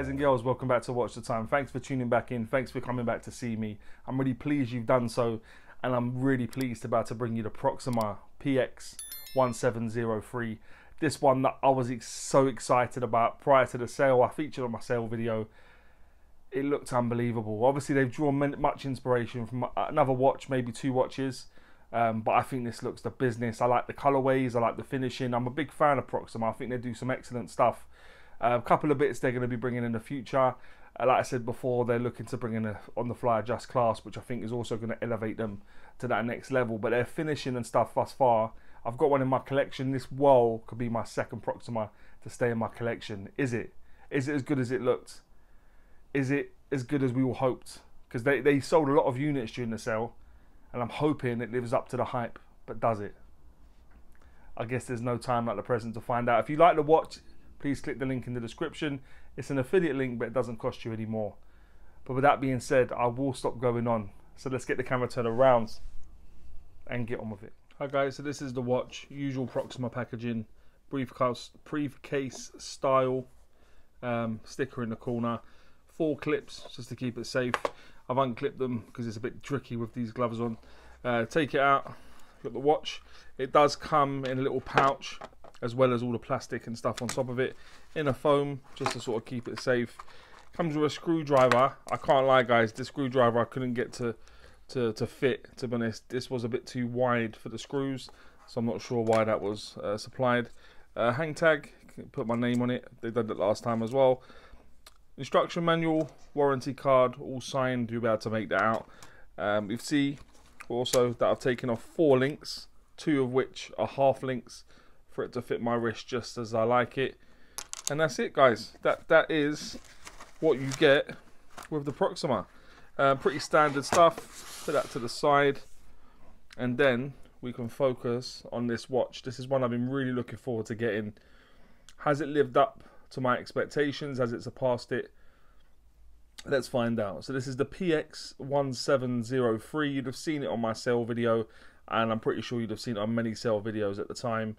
guys and girls, welcome back to Watch the Time. Thanks for tuning back in. Thanks for coming back to see me. I'm really pleased you've done so, and I'm really pleased about to bring you the Proxima PX1703. This one that I was ex so excited about prior to the sale. I featured on my sale video. It looked unbelievable. Obviously, they've drawn much inspiration from another watch, maybe two watches. Um, but I think this looks the business. I like the colorways. I like the finishing. I'm a big fan of Proxima. I think they do some excellent stuff. A couple of bits they're going to be bringing in the future. Uh, like I said before, they're looking to bring in a on the fly adjust class, which I think is also going to elevate them to that next level. But their finishing and stuff thus far, I've got one in my collection. This wall could be my second Proxima to stay in my collection. Is it? Is it as good as it looked? Is it as good as we all hoped? Because they, they sold a lot of units during the sale, and I'm hoping it lives up to the hype. But does it? I guess there's no time like the present to find out. If you like the watch, please click the link in the description. It's an affiliate link, but it doesn't cost you any more. But with that being said, I will stop going on. So let's get the camera turned around and get on with it. Hi guys, so this is the watch, usual Proxima packaging, briefcase, briefcase style, um, sticker in the corner, four clips just to keep it safe. I've unclipped them because it's a bit tricky with these gloves on. Uh, take it out, got the watch. It does come in a little pouch as well as all the plastic and stuff on top of it in a foam just to sort of keep it safe. Comes with a screwdriver. I can't lie guys this screwdriver i couldn't get to to, to fit to be honest. This was a bit too wide for the screws so i'm not sure why that was uh, supplied. Uh, hang tag put my name on it. They did it last time as well. Instruction manual warranty card all signed. You'll be able to make that out. Um, you see also that i've taken off four links two of which are half links for it to fit my wrist just as I like it. And that's it, guys. That That is what you get with the Proxima. Uh, pretty standard stuff. Put that to the side. And then we can focus on this watch. This is one I've been really looking forward to getting. Has it lived up to my expectations? Has it surpassed it? Let's find out. So this is the PX1703. You'd have seen it on my sale video, and I'm pretty sure you'd have seen it on many sale videos at the time.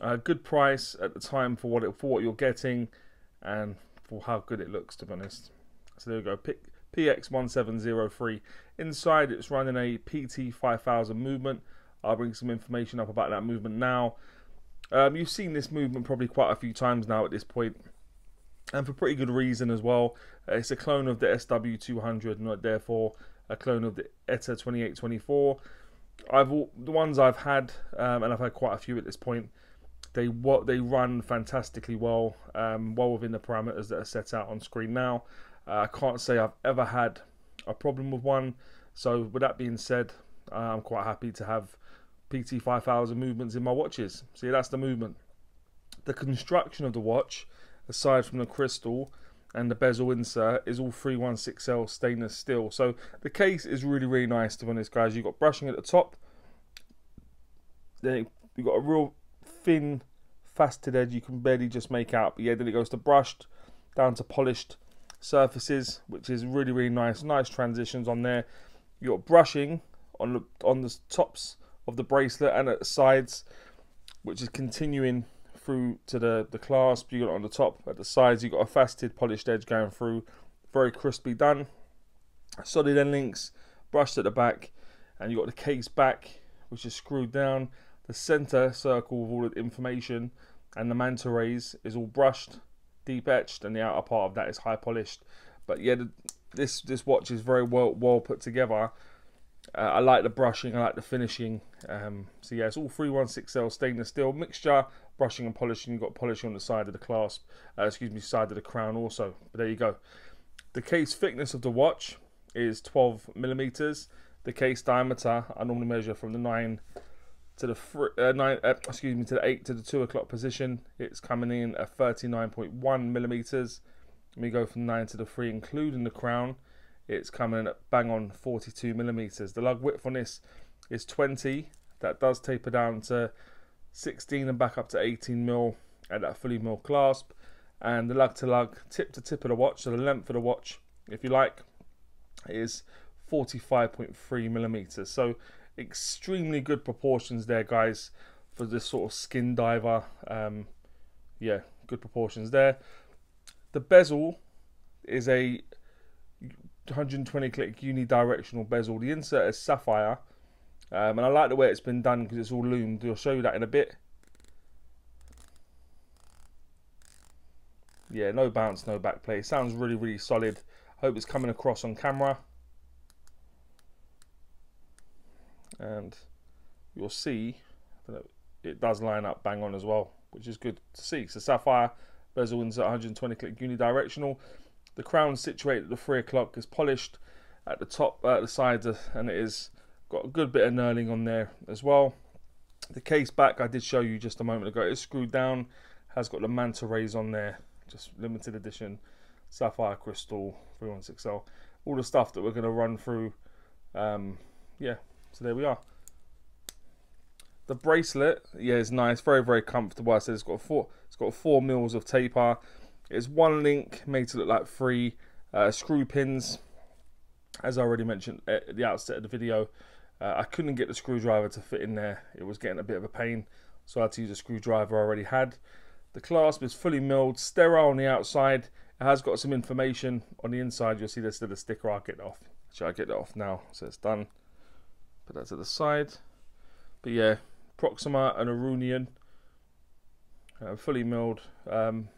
A good price at the time for what it, for what you're getting, and for how good it looks. To be honest, so there we go. Pick PX1703. Inside, it's running a PT5000 movement. I'll bring some information up about that movement now. Um, you've seen this movement probably quite a few times now at this point, and for pretty good reason as well. Uh, it's a clone of the SW200, not therefore a clone of the ETA 2824. I've the ones I've had, um, and I've had quite a few at this point. They what they run fantastically well, um, well within the parameters that are set out on screen now. Uh, I can't say I've ever had a problem with one. So with that being said, uh, I'm quite happy to have PT 5000 movements in my watches. See, that's the movement. The construction of the watch, aside from the crystal and the bezel insert, is all 316L stainless steel. So the case is really, really nice to be honest, guys. You've got brushing at the top. Then you've got a real thin faceted edge you can barely just make out. But yeah, then it goes to brushed down to polished surfaces, which is really really nice. Nice transitions on there. You got brushing on the on the tops of the bracelet and at the sides, which is continuing through to the the clasp. You got it on the top at the sides. You got a faceted polished edge going through. Very crispy done. Solid end links, brushed at the back, and you got the case back, which is screwed down. The center circle with all the information and the manta rays is all brushed, deep etched, and the outer part of that is high polished. But yeah, the, this this watch is very well well put together. Uh, I like the brushing, I like the finishing. Um, so yeah, it's all 316L stainless steel mixture, brushing and polishing. You've got polishing on the side of the clasp, uh, excuse me, side of the crown also. But there you go. The case thickness of the watch is 12 millimeters. The case diameter I normally measure from the 9 to the three, uh, nine, uh, excuse me, to the eight to the two o'clock position. It's coming in at 39.1 millimeters. We go from nine to the three, including the crown. It's coming in at bang on 42 millimeters. The lug width on this is 20. That does taper down to 16 and back up to 18 mil at that fully mill clasp. And the lug to lug, tip to tip of the watch, so the length of the watch, if you like, is 45.3 millimeters. So extremely good proportions there, guys, for this sort of skin diver. Um, yeah, good proportions there. The bezel is a 120 click unidirectional bezel. The insert is sapphire, um, and I like the way it's been done because it's all lumed. I'll show you that in a bit. Yeah, no bounce, no back play. Sounds really, really solid. Hope it's coming across on camera. And you'll see it does line up bang on as well, which is good to see. So Sapphire bezel insert 120 click unidirectional. The crown situated at the three o'clock is polished at the top, uh, at the sides, uh, and it is got a good bit of knurling on there as well. The case back I did show you just a moment ago is screwed down, has got the manta rays on there, just limited edition sapphire crystal 316L. All the stuff that we're going to run through. Um, yeah, so there we are. The bracelet, yeah, is nice, very very comfortable. I said it's got four, it's got four mils of taper. It's one link made to look like three uh, screw pins. As I already mentioned at the outset of the video, uh, I couldn't get the screwdriver to fit in there. It was getting a bit of a pain, so I had to use a screwdriver I already had. The clasp is fully milled, sterile on the outside. It has got some information on the inside. You'll see there's still a sticker. I'll get off. Should I get it off now? So it's done. Put that to the side. But yeah, Proxima and Arunian. Uh, fully milled. Um,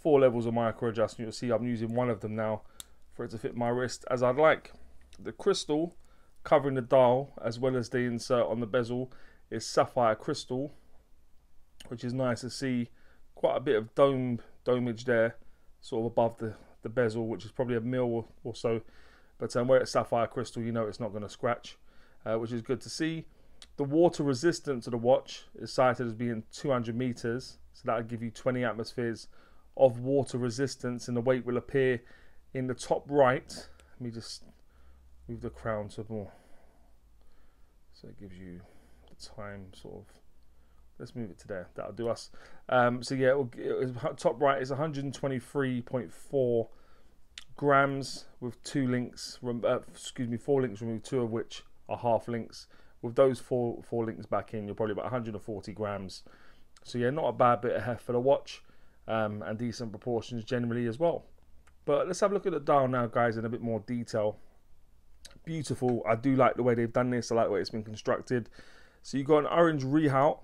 four levels of micro adjustment. You'll see I'm using one of them now for it to fit my wrist as I'd like. The crystal covering the dial as well as the insert on the bezel is sapphire crystal, which is nice to see. Quite a bit of dome domage there, sort of above the, the bezel, which is probably a mil or so. But um, where it's sapphire crystal, you know it's not going to scratch, uh, which is good to see. The water resistance of the watch is cited as being 200 meters, so that'll give you 20 atmospheres of water resistance, and the weight will appear in the top right. Let me just move the crown to more, so it gives you the time sort of. Let's move it to there. That'll do us. Um, so yeah, it'll, it'll, top right is 123.4 grams with two links. Uh, excuse me, four links removed, two of which are half links with those four four links back in, you're probably about 140 grams. So yeah, not a bad bit of heft for the watch, um, and decent proportions generally as well. But let's have a look at the dial now, guys, in a bit more detail. Beautiful. I do like the way they've done this. I like the way it's been constructed. So you've got an orange rehaut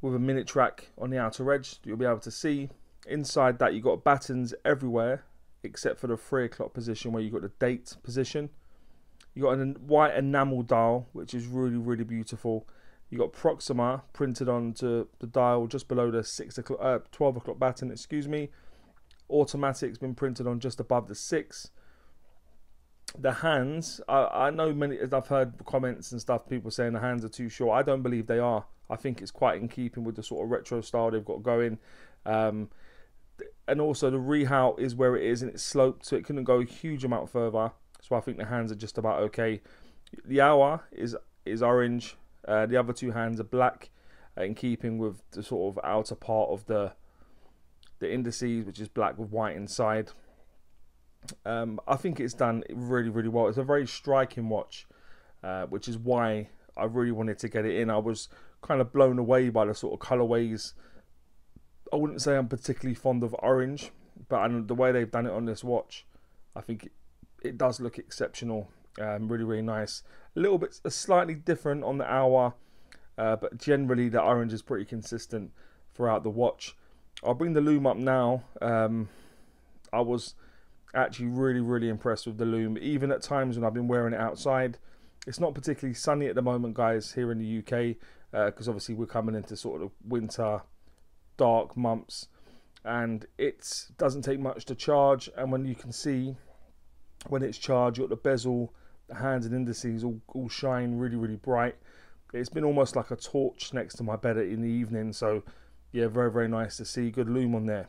with a minute track on the outer edge you'll be able to see. Inside that, you've got battens everywhere except for the three o'clock position where you've got the date position. You got a white enamel dial, which is really, really beautiful. You got Proxima printed onto the dial just below the six o'clock, uh, twelve o'clock batten. Excuse me. Automatic's been printed on just above the six. The hands, I, I know many. I've heard comments and stuff. People saying the hands are too short. I don't believe they are. I think it's quite in keeping with the sort of retro style they've got going. Um, and also the rehaut is where it is and it's sloped, so it couldn't go a huge amount further. So I think the hands are just about okay. The hour is is orange. Uh, the other two hands are black, uh, in keeping with the sort of outer part of the the indices, which is black with white inside. Um, I think it's done really, really well. It's a very striking watch, uh, which is why I really wanted to get it in. I was kind of blown away by the sort of colorways. I wouldn't say I'm particularly fond of orange, but the way they've done it on this watch, I think it does look exceptional. Um, really, really nice. A little bit slightly different on the hour, uh, but generally the orange is pretty consistent throughout the watch. I'll bring the lume up now. Um, I was actually really, really impressed with the lume, even at times when I've been wearing it outside. It's not particularly sunny at the moment, guys, here in the UK, because uh, obviously we're coming into sort of winter, dark months, and it doesn't take much to charge. And when you can see when it's charged, you've got the bezel, the hands and indices all, all shine really, really bright. It's been almost like a torch next to my bed in the evening, so yeah, very, very nice to see. Good lume on there.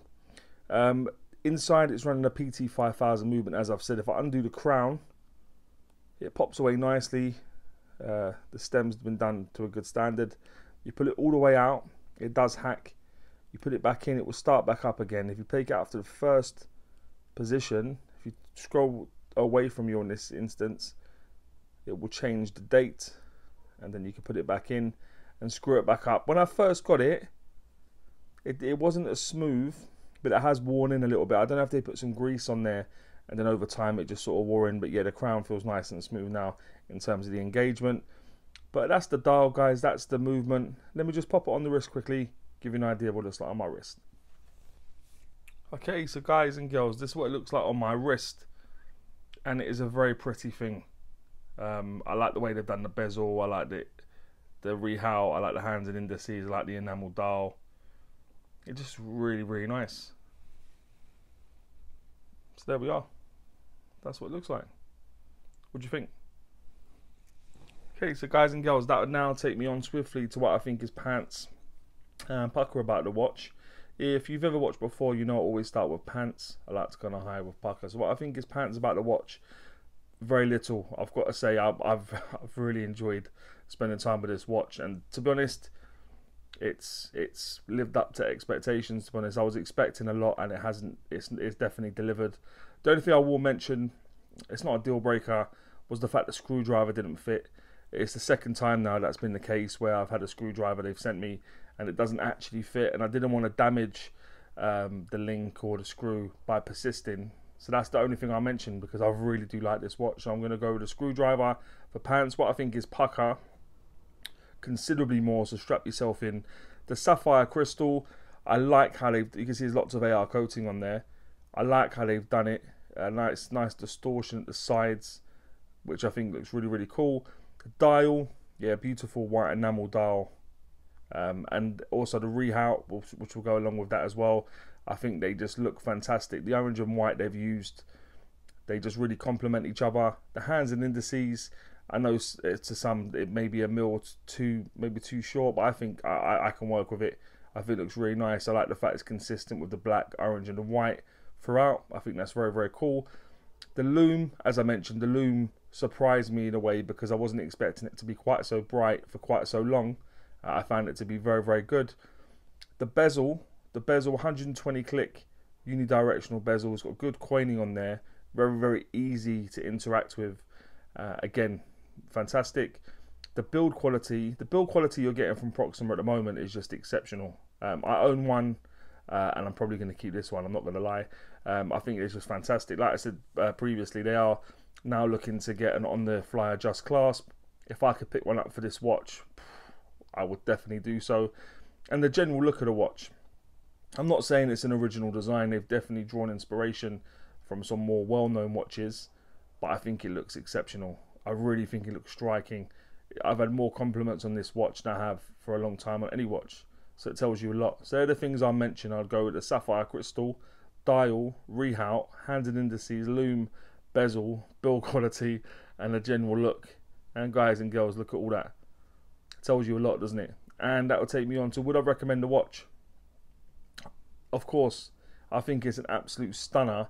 Um, inside, it's running a PT 5000 movement, as I've said. If I undo the crown, it pops away nicely. Uh, the stem's been done to a good standard. You pull it all the way out, it does hack. You put it back in, it will start back up again. If you take it after the first position, if you scroll away from you in this instance, it will change the date and then you can put it back in and screw it back up. When I first got it, it, it wasn't as smooth but it has worn in a little bit. I don't know if they put some grease on there and then over time it just sort of wore in. But yeah, the crown feels nice and smooth now in terms of the engagement. But that's the dial, guys. That's the movement. Let me just pop it on the wrist quickly, give you an idea of what it looks like on my wrist. Okay, so guys and girls, this is what it looks like on my wrist, and it is a very pretty thing. Um, I like the way they've done the bezel. I like the the rehaut. I like the hands and indices. I like the enamel dial. It's just really, really nice. So there we are. That's what it looks like. What do you think? Okay, so guys and girls, that would now take me on swiftly to what I think is pants and pukka about the watch. If you've ever watched before, you know I always start with pants. I like to kind of high with pukka. So what I think is pants about the watch, very little. I've got to say, I've, I've, I've really enjoyed spending time with this watch. And to be honest, it's it's lived up to expectations. To be honest, I was expecting a lot, and it hasn't. It's it's definitely delivered. The only thing I will mention, it's not a deal breaker, was the fact the screwdriver didn't fit. It's the second time now that's been the case where I've had a screwdriver they've sent me and it doesn't actually fit, and I didn't want to damage um, the link or the screw by persisting. So that's the only thing I mentioned because I really do like this watch. So I'm going to go with a screwdriver for pants. What I think is pukka considerably more, so strap yourself in. The sapphire crystal, I like how they've, you can see there's lots of AR coating on there. I like how they've done it. A nice, nice distortion at the sides, which I think looks really, really cool. The dial, yeah, beautiful white enamel dial. Um, and also the rehaut, which will go along with that as well. I think they just look fantastic. The orange and white they've used, they just really complement each other. The hands and indices, I know to some it may be a mil too maybe too short, but I think I, I can work with it. I think it looks really nice. I like the fact it's consistent with the black, orange, and the white throughout. I think that's very very cool. The lume, as I mentioned, the lume surprised me in a way because I wasn't expecting it to be quite so bright for quite so long. I found it to be very very good. The bezel, the bezel 120 click unidirectional bezel, has got good coining on there. Very very easy to interact with. Uh, again, fantastic. The build quality, the build quality you're getting from Proxima at the moment is just exceptional. Um, I own one, uh, and I'm probably going to keep this one. I'm not going to lie. Um, I think it's just fantastic. Like I said uh, previously, they are now looking to get an on-the-fly adjust clasp. If I could pick one up for this watch, I would definitely do so. And the general look of the watch, I'm not saying it's an original design. They've definitely drawn inspiration from some more well-known watches, but I think it looks exceptional. I really think it looks striking. I've had more compliments on this watch than I have for a long time on any watch. So it tells you a lot. So the things I mentioned. I'd go with the sapphire crystal, dial, rehaut, hands and indices, lume, bezel, build quality, and the general look. And guys and girls, look at all that. Tells you a lot, doesn't it? And that will take me on to would I recommend the watch? Of course, I think it's an absolute stunner.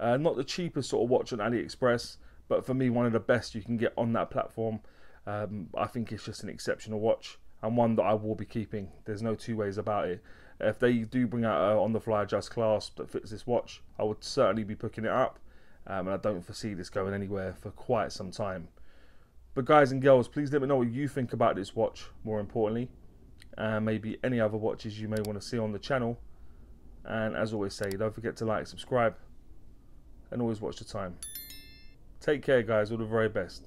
Uh, not the cheapest sort of watch on AliExpress but for me, one of the best you can get on that platform. Um, I think it's just an exceptional watch and one that I will be keeping. There's no two ways about it. If they do bring out a on-the-fly adjust clasp that fits this watch, I would certainly be picking it up. Um, and I don't foresee this going anywhere for quite some time. But guys and girls, please let me know what you think about this watch. More importantly, and maybe any other watches you may want to see on the channel. And as always say, don't forget to like, subscribe, and always watch the time. Take care, guys. All the very best.